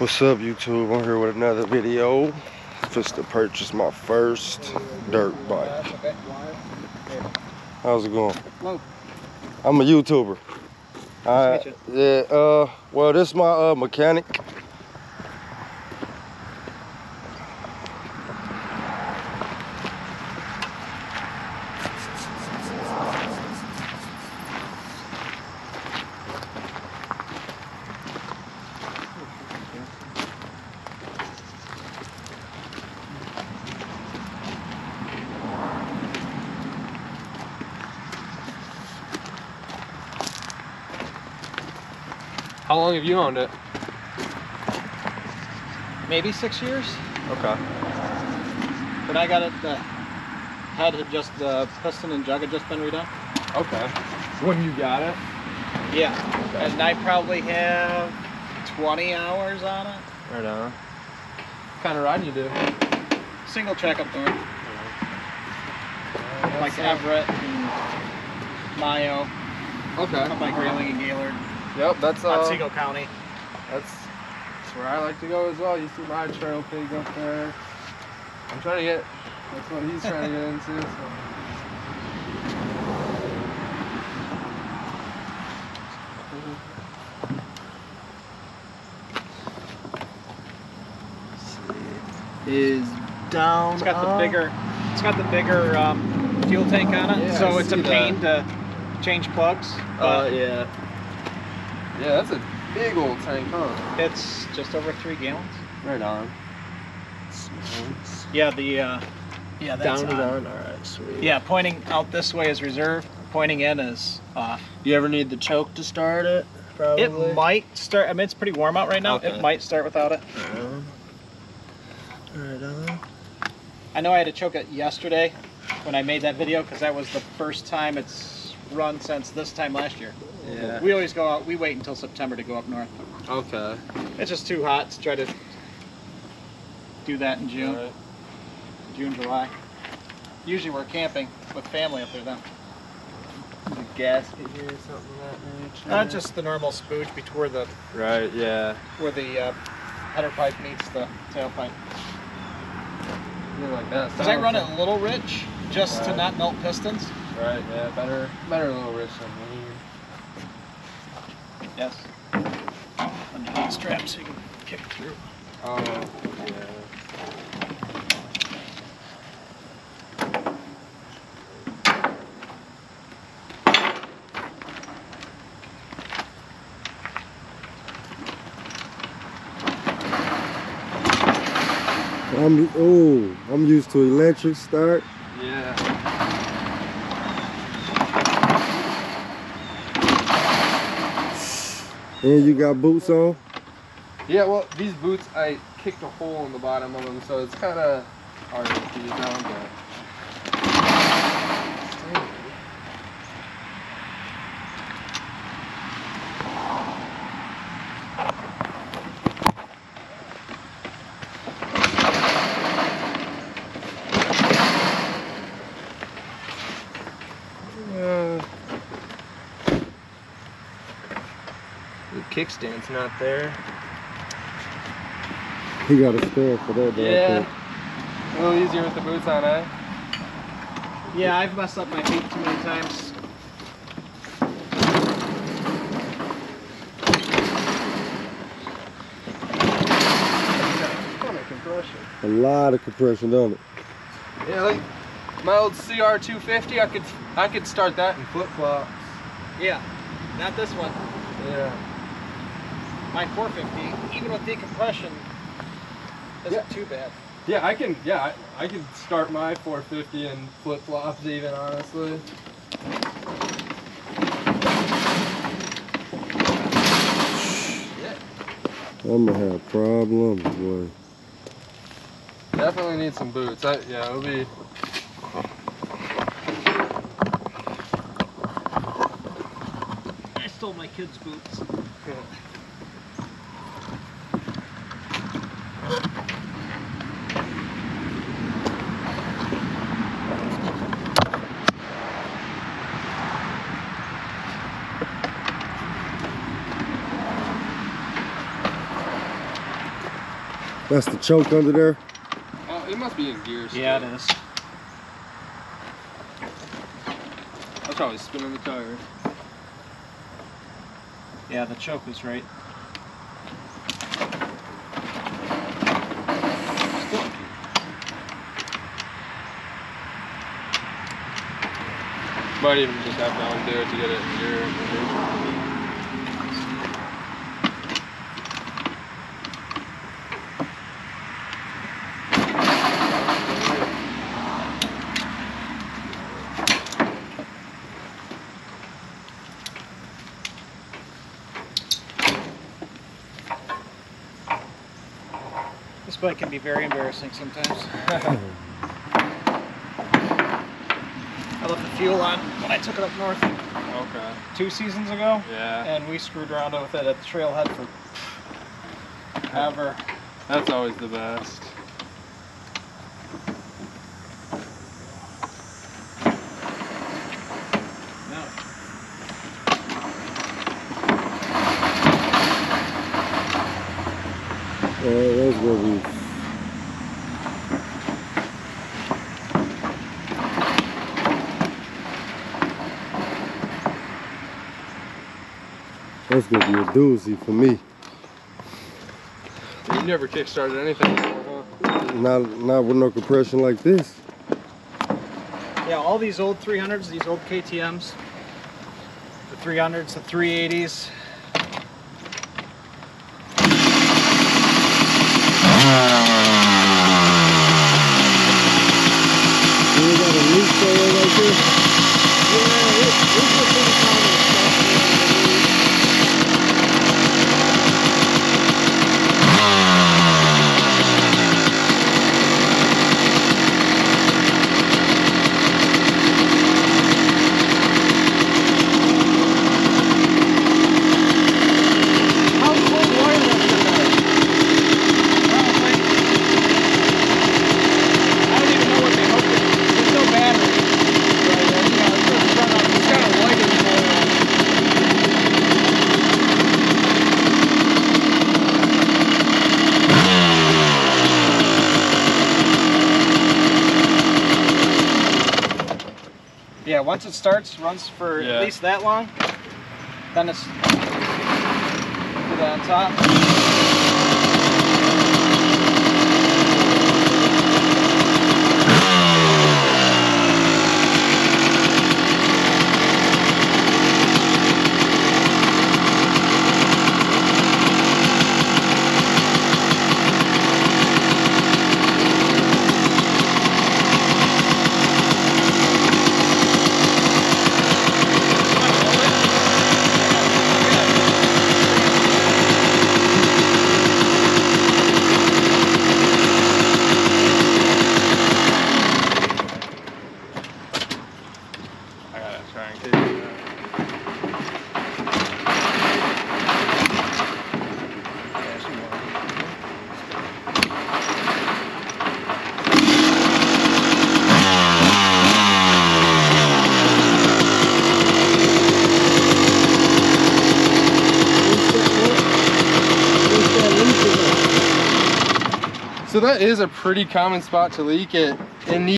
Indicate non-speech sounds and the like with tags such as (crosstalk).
What's up YouTube? I'm here with another video. Just to purchase my first dirt bike. How's it going? I'm a YouTuber. Nice I, yeah, uh, well, this is my uh, mechanic. How long have you owned it? Maybe six years, Okay. but I got it. The head had just the piston and jug had just been redone. Okay. When you got it? Yeah, and I probably have 20 hours on it. Right on. What kind of ride you do? Single track up north, like Evart and Mio, Okay. up by Grayling and Gaylord, Yep, that's uh, Otsego County. that's that's where I like to go as well. You see my trail pig up there. I'm trying to get. That's what he's trying to get (laughs) into. So. is down. It's got up. the bigger, it's got the bigger um, fuel tank on it, Yeah, so I it's a see pain to change plugs. Uh, yeah. Yeah, that's a big old tank, huh? it's just over three gallons. Right on. Yeah, the uh, yeah that's Down and on. on. All right, sweet. Yeah, pointing out this way is reserve. Pointing in is off. You ever need the choke to start it? Probably. It might start. I mean, it's pretty warm out right now. Okay. It might start without it. Right on. Right on. I know I had to choke it yesterday when I made that video because that was the first time it's run since this time last year. Yeah. We always go out. We wait until September to go up north. Okay. It's just too hot to try to do that in June, Alright. June, July. Usually we're camping with family up there then. The gasket here, something of that. Not just the normal spooge between where the Right. Yeah. where the uh, header pipe meets the tailpipe. Like that? Because I run it a little rich just to not melt pistons. Right. Yeah. Better. Better a little rich than lean. Yes. Under the strap so you can kick through. Oh. Yeah. I'm oh, I'm used to electric start. Yeah. And you got boots on. Yeah, well, these boots, I kicked a hole in the bottom of them, so it's kind of hard to get down, but... kickstand's not there. He got a spare for that. though, Yeah. think. A little easier with the boots on, eh? Yeah, I've messed up my feet too many times. Ton of compression. A lot of compression on it. Yeah, like my old CR250, I could I could start that in flip flops. Yeah, not this one. Yeah. My 450, even with decompression, isn't Yeah. too bad. Yeah, I can. Yeah, I, I could start my 450 in flip flops, even honestly. Yeah, I'm gonna have problems, boy. definitely need some boots. I, yeah, it'll be. I stole my kids' boots. (laughs) That's the choke under there. Oh, it must be in gear. Still. Yeah, it is. That's probably spinning the tire. Yeah, the choke is right. Might even just have to undo it to get it in gear. This bike can be very embarrassing sometimes. I left the fuel on when I took it up north Okay. two seasons ago, Yeah. and we screwed around with it at the trailhead for ever. That's always the best. No. Oh, that's gonna be. That's gonna be a doozy for me. You never kickstarted anything before, huh? Not not with no compression like this. Yeah, all these old 300s, these old KTMs, the 300s, the 380s. You got a leak somewhere like this? Yeah, it, it's a pretty common stuff. How cold wire was that? Probably. I don't even know what they hooked it. There's no battery. Right, and, you know, it's just run on- it's got a lighting pole on it. Yeah, once it starts, runs for Yeah. at least that long, then it's put that on top. So that is a pretty common spot to leak it